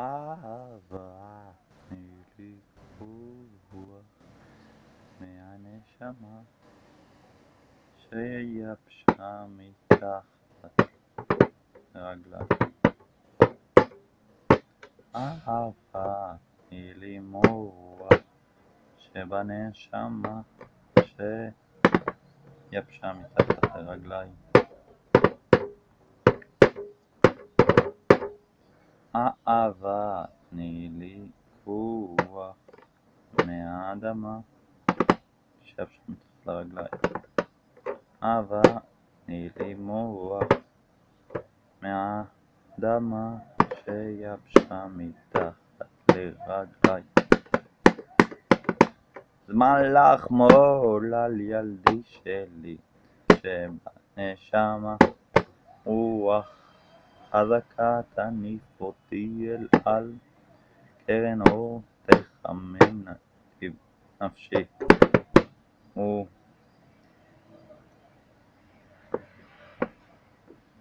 אהבה, תני רוח מהנשמה שיבשה מתחת לרגליי. אהבה, תני לי שבנשמה שיבשה מתחת. אהבה, תני לי רוח מהאדמה שיבשה מתחת לרגליי. אהבה, תני לי מוח מהאדמה שיבשה מתחת לרגליי. זמן לחמול על ילדי שלי שבנשמה רוח חזקה תניף אותי אל על קרן אור תחמם נפשי.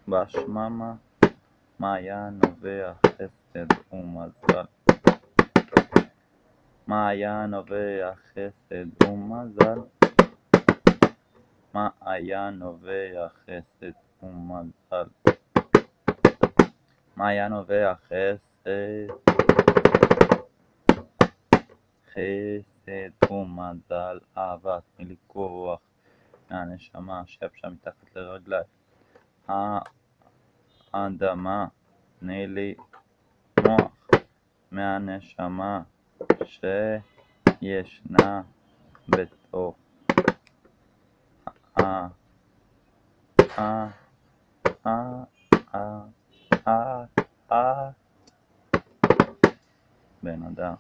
ובשממה מעיין נובע חסד ומזל? מעיין נובע חסד ומזל? מעיין נובע חסד ומזל מעיין נובע חסד. חסד ומזל לי כוח מהנשמה שיבשה מתחת לרגליי. האדמה תני לי מוח. מהנשמה שישנה בתוך בן אדם.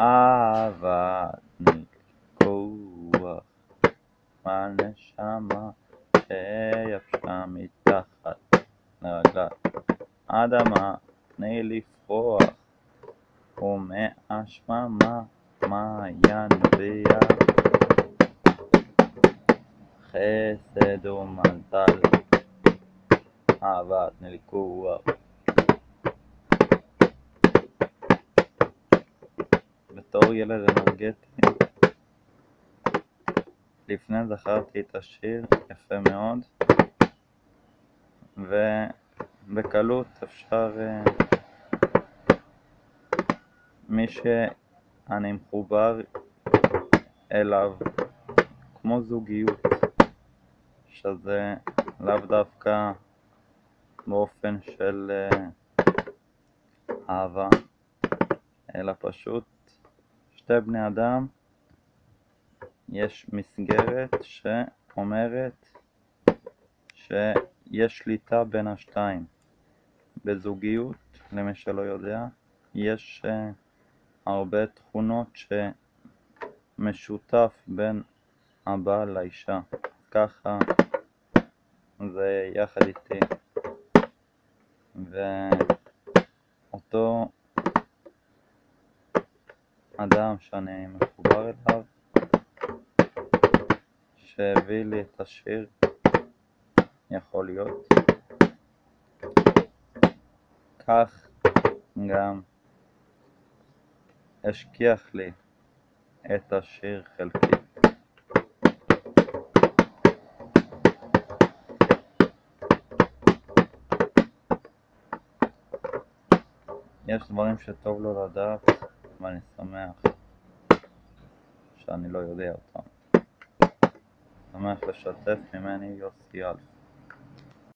אהבה תני לי כוח מהנשמה שיבשה מתחת לרגליי. אדמה תני לי פרוח ומהשממה מעיין נובע חסד ומזל אהבה תני לי כוח בתור ילד אנרגטי. לפני זכרתי את השיר יפה מאוד. ובקלות אפשר מי שאני מחובר אליו כמו זוגיות שזה לאו דווקא באופן של אהבה אלא פשוט שתי בני אדם יש מסגרת שאומרת שיש שליטה בין השתיים. בזוגיות, למי שלא יודע, יש הרבה תכונות שמשותף בין הבעל לאישה. ככה זה יחד איתי. ואותו אדם שאני מחובר אליו שהביא לי את השיר יכול להיות כך גם השכיח לי את השיר חלקית. יש דברים שטוב לו לדעת ואני שמח שאני לא יודע אותם. שמח לשתף ממני יוסי